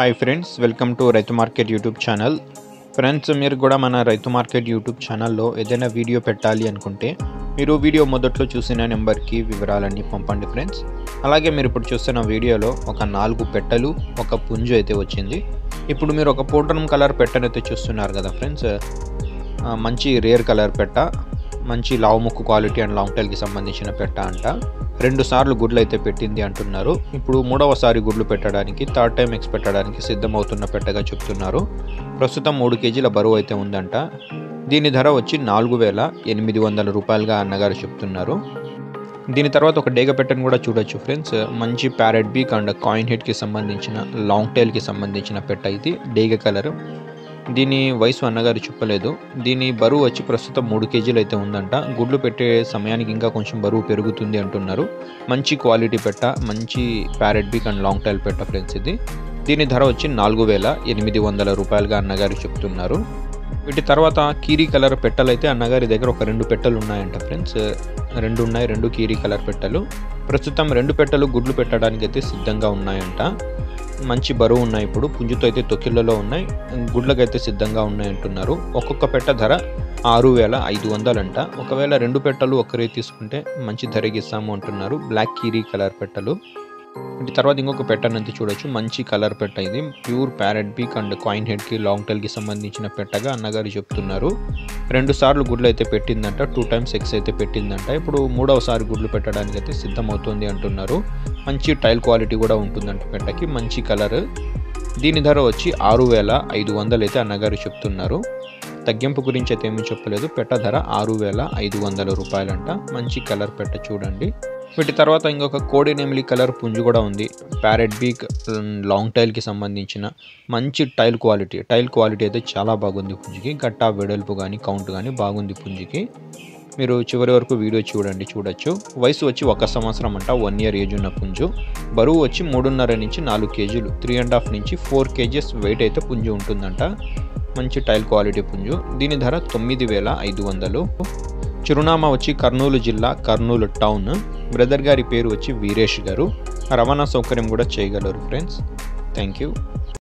Hi friends welcome to Raitu market YouTube channel friends మీరు కూడా మన రైతు మార్కెట్ యూట్యూబ్ ఛానల్లో ఏదైనా వీడియో పెట్టాలి అనుకుంటే మీరు వీడియో మొదట్లో చూసిన నెంబర్కి వివరాలన్నీ పంపండి ఫ్రెండ్స్ అలాగే మీరు ఇప్పుడు చూస్తున్న వీడియోలో ఒక నాలుగు పెట్టెలు ఒక పుంజు అయితే వచ్చింది. ఇప్పుడు మీరు ఒక పోటరం కలర్ పెట్టనైతే చూస్తున్నారు కదా ఫ్రెండ్స్ మంచి రేర్ కలర్ పెట్ట మంచి లావు ముక్కు క్వాలిటీ అండ్ లాంగ్ టైల్కి సంబంధించిన పెట్ట అంట. రెండు సార్లు గుడ్లు అయితే పెట్టింది అంటున్నారు. ఇప్పుడు మూడవసారి గుడ్లు పెట్టడానికి థర్డ్ టైం ఎక్స్ పెట్టడానికి సిద్ధమవుతున్న పెట్టగా చెప్తున్నారు. ప్రస్తుతం మూడు కేజీల బరువు అయితే ఉందంట. దీని ధర వచ్చి నాలుగు వేల ఎనిమిది వందల రూపాయలుగా అన్నగారు చెప్తున్నారు. దీని తర్వాత ఒక డేగ పెట్టను కూడా చూడొచ్చు ఫ్రెండ్స్. మంచి ప్యారెట్ బీక్ అండ్ కాయిన్ హెడ్కి సంబంధించిన లాంగ్ టైల్కి సంబంధించిన పెట్ట ఇది. డేగ కలర్. దీని వయసు అన్నగారు చెప్పలేదు. దీని బరువు వచ్చి ప్రస్తుతం మూడు కేజీలు అయితే ఉందంట. గుడ్లు పెట్టే సమయానికి ఇంకా కొంచెం బరువు పెరుగుతుంది అంటున్నారు. మంచి క్వాలిటీ పెట్ట మంచి parrot beak and long tail పెట్ట ఫ్రెండ్స్ ఇది. దీని ధర వచ్చి నాలుగు వేల ఎనిమిది వందల రూపాయలుగా అన్నగారు చెప్తున్నారు. వీటి తర్వాత కీరీ కలర్ పెట్టలు అయితే అన్నగారి దగ్గర ఒక రెండు పెట్టెలు ఉన్నాయంట ఫ్రెండ్స్. రెండు ఉన్నాయి రెండు కీరీ కలర్ పెట్టెలు. ప్రస్తుతం రెండు పెట్టెలు గుడ్లు పెట్టడానికి అయితే సిద్ధంగా ఉన్నాయంట. మంచి బరువు ఉన్నాయి ఇప్పుడు. పుంజుతో అయితే తొక్కిళ్ళలో ఉన్నాయి. గుడ్లకైతే సిద్ధంగా ఉన్నాయి అంటున్నారు. ఒక్కొక్క పెట్ట ధర ఆరు వేల ఐదు వందలంట. ఒకవేళ రెండు పెట్టెలు ఒక్కరే తీసుకుంటే మంచి ధరకి ఇస్తాము అంటున్నారు. బ్లాక్ కీరీ కలర్ పెట్టెలు. వీటి తర్వాత ఇంకొక పెట్టనంతే చూడొచ్చు. మంచి కలర్ పెట్ట ఇది. Pure parrot beak and coin హెడ్కి long టెల్కి సంబంధించిన పెట్టగా అన్నగారు చెప్తున్నారు. రెండు సార్లు గుడ్లు అయితే పెట్టిందంట. టూ టైమ్స్ ఎక్స్ అయితే పెట్టిందంట. ఇప్పుడు మూడవసారి గుడ్లు పెట్టడానికి అయితే సిద్ధమవుతుంది అంటున్నారు. మంచి టైల్ క్వాలిటీ కూడా ఉంటుందంట పెట్టకి మంచి కలర్. దీని ధర వచ్చి ఆరు వేల ఐదు వందలు అయితే అన్నగారు చెప్తున్నారు. తగ్గింపు గురించి అయితే ఏమీ చెప్పలేదు. పెట్ట ధర ఆరు వేల ఐదు వందల రూపాయలంట. మంచి కలర్ పెట్ట చూడండి. వీటి తర్వాత ఇంకొక కోడి నెమిలి కలర్ పుంజు కూడా ఉంది. ప్యారెట్ బీక్ లాంగ్ టైల్కి సంబంధించిన మంచి టైల్ క్వాలిటీ. టైల్ క్వాలిటీ అయితే చాలా బాగుంది పుంజుకి. గట్టా వెడల్పు కానీ కౌంట్ కానీ బాగుంది పుంజుకి. మీరు చివరి వరకు వీడియో చూడండి చూడొచ్చు. వయసు వచ్చి ఒక సంవత్సరం అంట వన్ ఇయర్ ఏజ్ ఉన్న పుంజు. బరువు వచ్చి మూడున్నర నుంచి నాలుగు కేజీలు త్రీ అండ్ హాఫ్ నుంచి ఫోర్ కేజీస్ వెయిట్ అయితే పుంజు ఉంటుందంట. మంచి టైల్ క్వాలిటీ పుంజు. దీని ధర తొమ్మిది వేల ఐదు వందలు. చిరునామా వచ్చి కర్నూలు జిల్లా కర్నూలు టౌన్. బ్రదర్ గారి పేరు వచ్చి వీరేష్ గారు. రవాణా సౌకర్యం కూడా చేయగలరు ఫ్రెండ్స్ థ్యాంక్ యూ